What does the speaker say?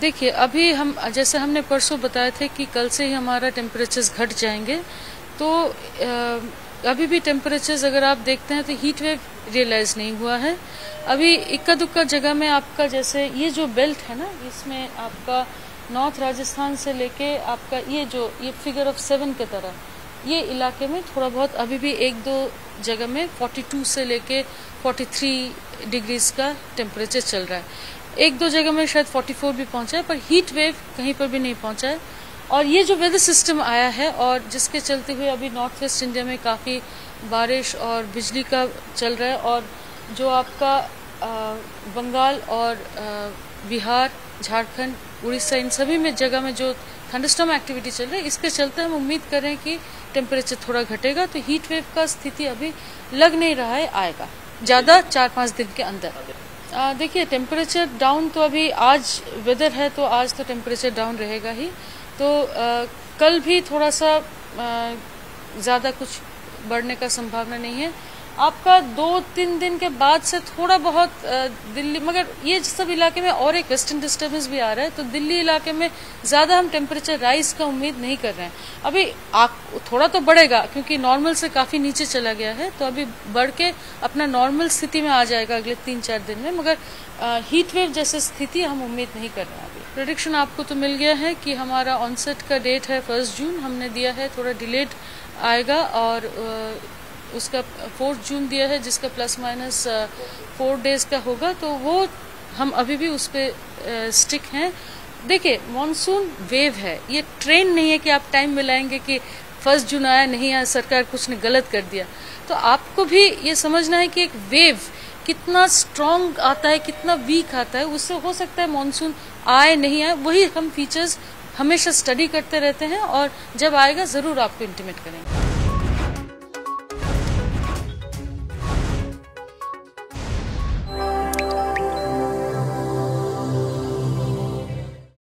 देखिए, अभी हम, जैसे हमने परसों बताए थे कि कल से ही हमारा टेम्परेचर्स घट जाएँगे तो अभी भी टेम्परेचर्स अगर आप देखते हैं तो हीट वेव रियलाइज़ नहीं हुआ है। अभी इक्का दुक्का जगह में आपका जैसे, ये जो बेल्ट है ना, इसमें आपका नॉर्थ राजस्थान से लेके आपका ये जो, ये फिगर ऑफ़ सेवन के तरह, ये इलाके में थोड़ा बहुत अभी भी एक दो जगह में 42 से लेके 43 डिग्रीज का टेम्परेचर चल रहा है। एक दो जगह में शायद 44 भी पहुँचा है, पर हीट वेव कहीं पर भी नहीं पहुँचा है। और ये जो वेदर सिस्टम आया है और जिसके चलते हुए अभी नॉर्थ वेस्ट इंडिया में काफ़ी बारिश और बिजली का चल रहा है और जो आपका बंगाल और बिहार, झारखंड, उड़ीसा, इन सभी में जगह में जो थंडस्टॉम एक्टिविटी चल रही है, इसके चलते हम उम्मीद कर रहे हैं कि टेम्परेचर थोड़ा घटेगा तो हीट वेव का स्थिति अभी लग नहीं रहा है, आएगा। ज़्यादा चार पाँच दिन के अंदर। देखिए टेम्परेचर डाउन तो अभी आज वेदर है तो आज तो टेम्परेचर डाउन रहेगा ही। तो आ, कल भी थोड़ा सा ज़्यादा कुछ बढ़ने का संभावना नहीं है। आपका दो, तीन दिन के बाद से थोड़ा बहुत दिल्ली, मगर ये सब इलाके में और एक वेस्टर्न डिस्टर्बेंस भी आ रहा है तो दिल्ली इलाके में ज़्यादा हम टेम्परेचर राइज का उम्मीद नहीं कर रहे हैं। अभी आप, थोड़ा तो बढ़ेगा, क्योंकि नॉर्मल से काफ़ी नीचे चला गया है तो अभी बढ़ के अपना नॉर्मल स्थिति में आ जाएगा अगले तीन चार दिन में, मगर हीट वेव जैसे स्थिति हम उम्मीद नहीं कर रहे हैं अभी। प्रोडिक्शन आपको तो मिल गया है कि हमारा ऑनसेट का डेट है फ़र्स्ट जून हमने दिया है थोड़ा डिलेड आएगा और उसका फोर्थ जून दिया है, जिसका प्लस माइनस फोर डेज़ का होगा तो वो हम अभी भी उस पर स्टिक हैं। देखिए मानसून वेव है। ये ट्रेन नहीं है कि आप टाइम मिलाएँगे कि फ़र्स्ट जून आया, नहीं आया, सरकार कुछ ने गलत कर दिया। तो आपको भी ये समझना है कि एक वेव कितना स्ट्रांग आता है, कितना वीक आता है, उससे हो सकता है मानसून आए, नहीं आए, वही हम फीचर्स हमेशा स्टडी करते रहते हैं और जब आएगा, ज़रूर आपको इंटीमेट करेंगे।